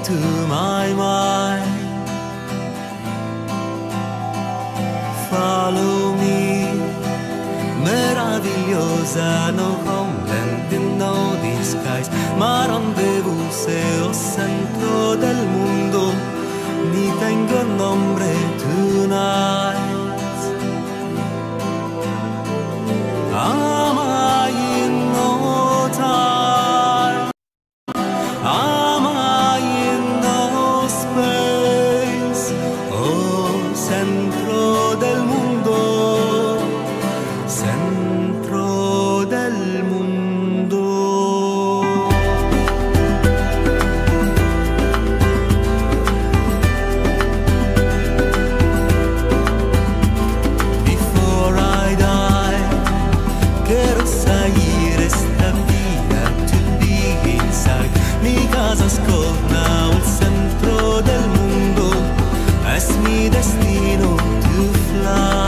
Into my mind. Follow me, meravigliosa, no homeland in no disguise, ma c'est au centro del mundo, ni tengo nombre tonight. Destino to fly.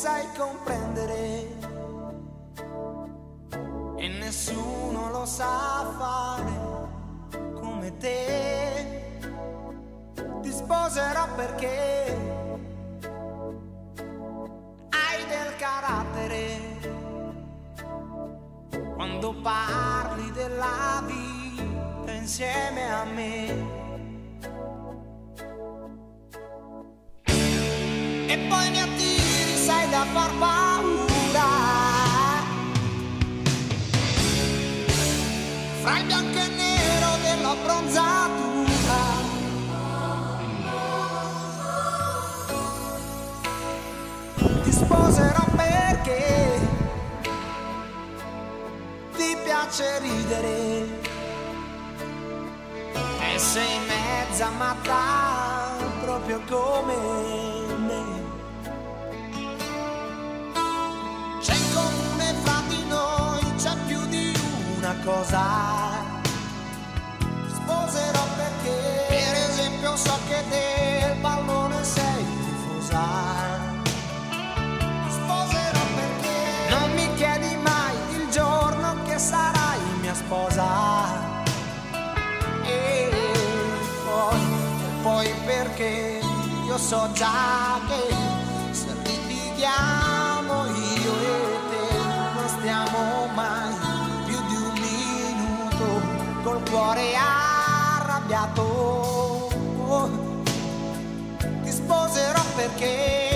Sai comprendere e nessuno lo sa fare come te. Ti sposerò perché hai del carattere quando parli della vita insieme a me. Da far paura Fra il bianco e il nero della bronzatura. Ti sposerò perché Ti piace ridere. E sei mezza matta proprio come cosa. Sposerò perché, per esempio, so che del pallone sei tifosa. Ti sposerò perché non mi chiedi mai il giorno che sarai mia sposa. E poi, e poi perché io so già che se litighiamo cuore arrabbiato. Ti sposerò perché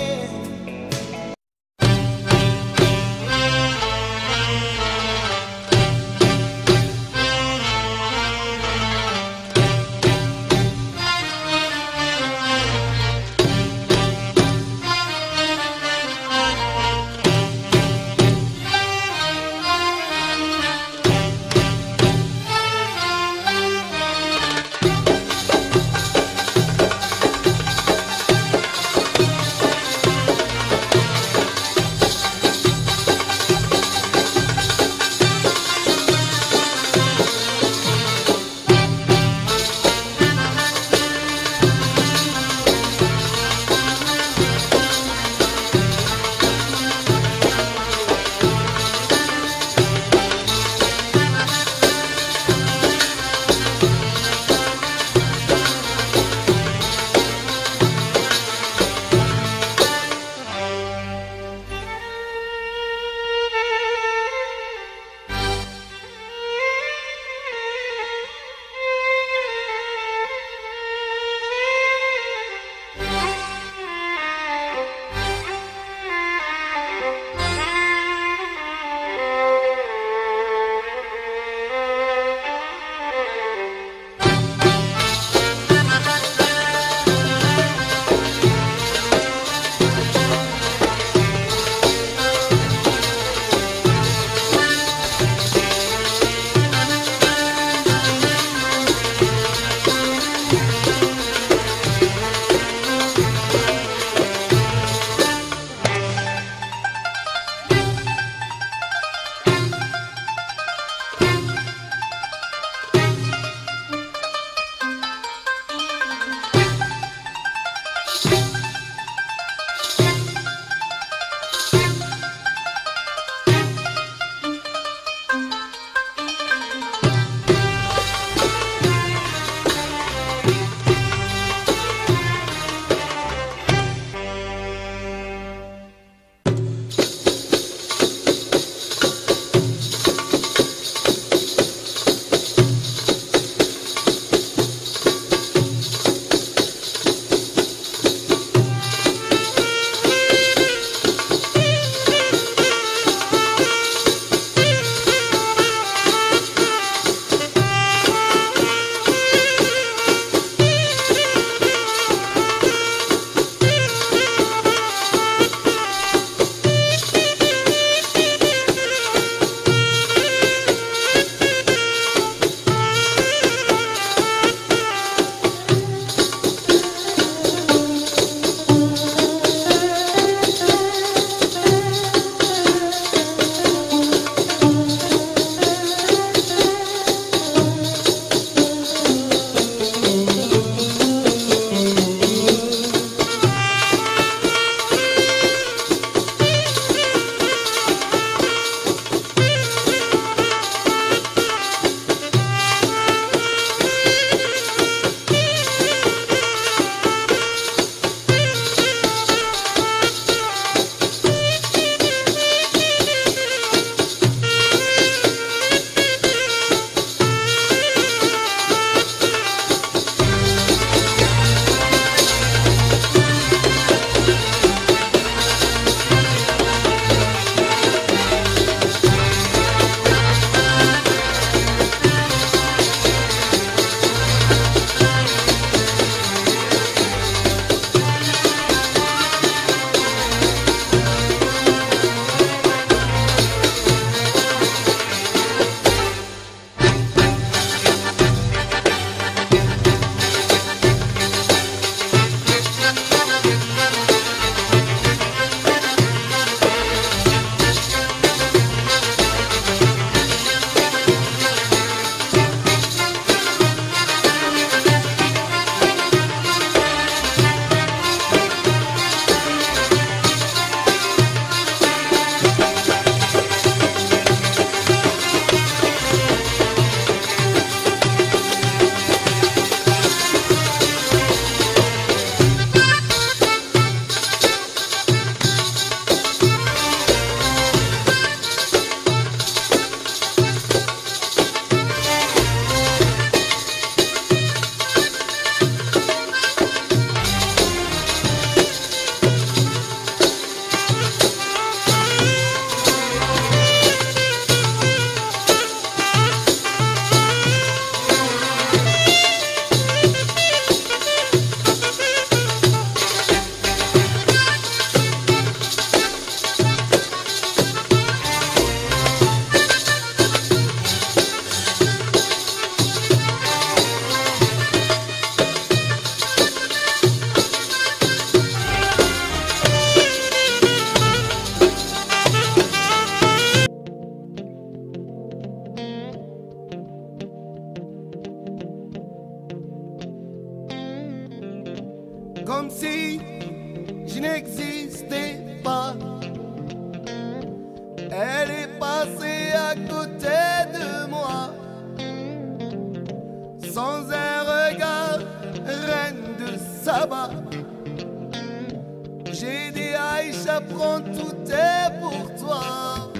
J'ai dit Aïcha, prends tout est pour toi.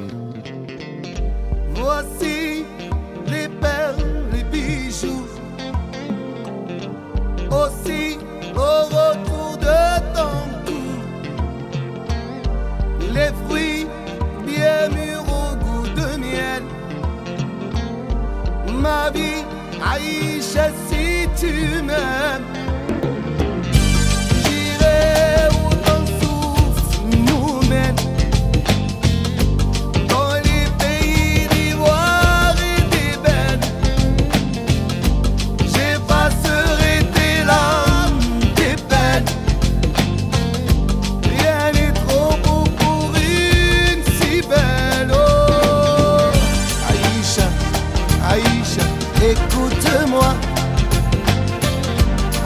Voici les perles, les bijoux. Aussi au retour de ton cou, les fruits bien mûrs au goût de miel. Ma vie, Aïcha, si tu m'aimes.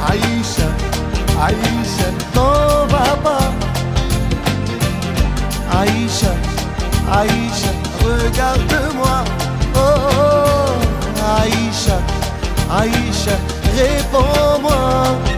Aïcha, Aïcha, non papa. Aïcha, Aïcha, regarde-moi. Oh, oh, oh. Aïcha, Aïcha, réponds-moi.